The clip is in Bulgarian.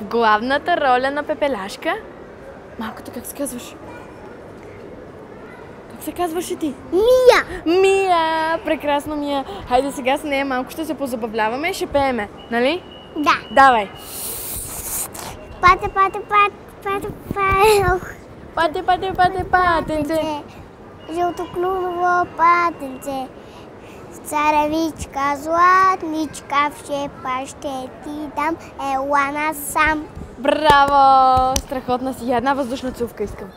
Главната роля на Пепеляшка. Малкото, как се казваш? Как се казваш и ти? Мия! Мия! Прекрасно, Мия. Хайде сега с нея малко ще се позабавляваме и ще пееме, нали? Да. Давай! Пате, пате, пате, пате, пате. Пате, пате, пате, патенце! Жълтоклюново патенце. Царевичка, златничка, в шепа ще ти дам. Ела насам. Браво! Страхотна си. Една въздушна цувка искам.